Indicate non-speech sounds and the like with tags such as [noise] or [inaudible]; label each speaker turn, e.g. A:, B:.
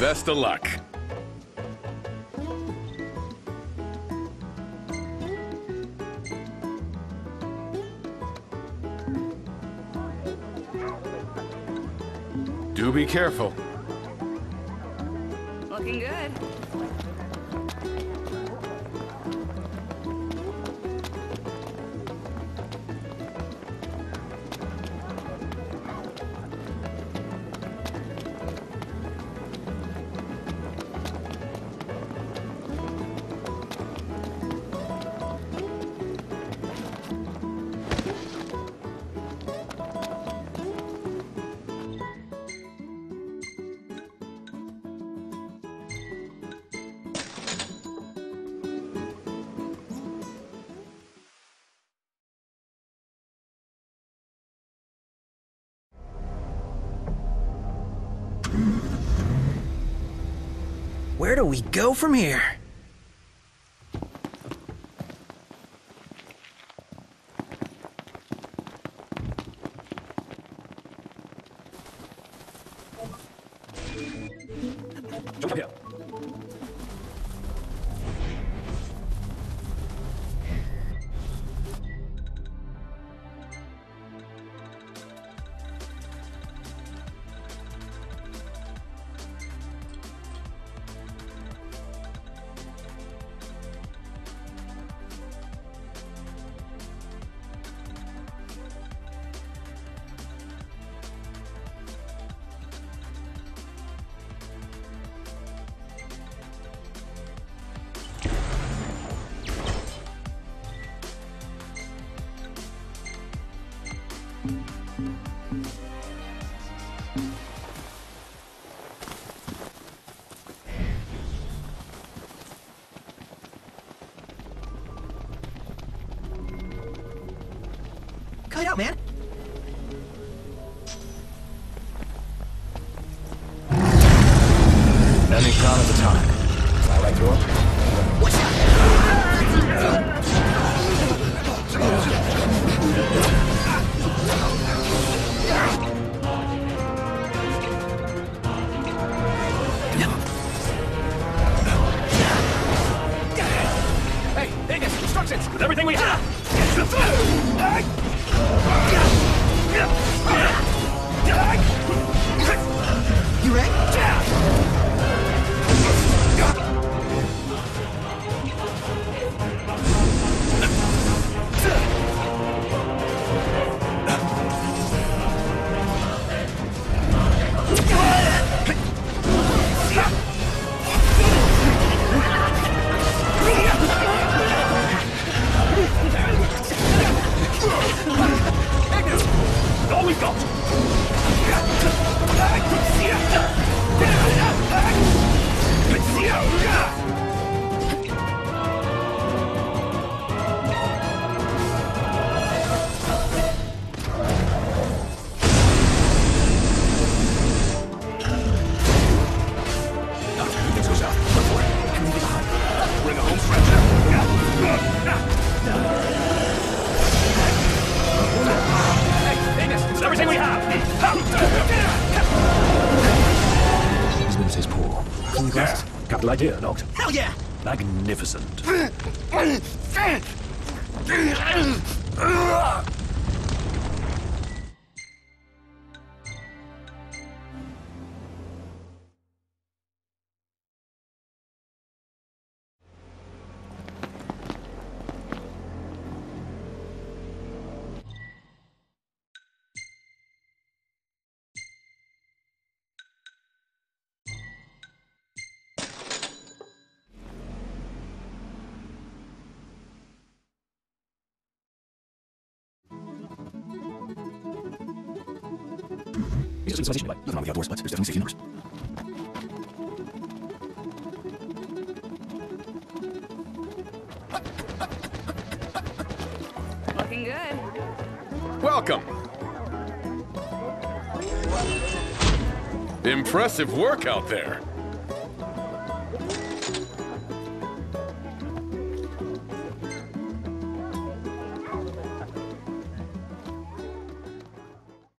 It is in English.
A: best of luck. Do be careful.
B: Looking good.
C: Where do we go from here?
D: Jump up here.
C: Cut it out, man.
D: Any count at a time. Sound like yours?
C: Watch out!
D: Hey, Vegas, instructions with everything we have. It's everything we have. His minute is poor.
C: Clean the glasses?
D: Capital idea, Noct.
C: Hell yeah!
D: Magnificent. [laughs] He's a civilization, like, nothing wrong with the outdoors, but there's definitely safety numbers.
B: Looking good.
A: Welcome. Impressive work out there.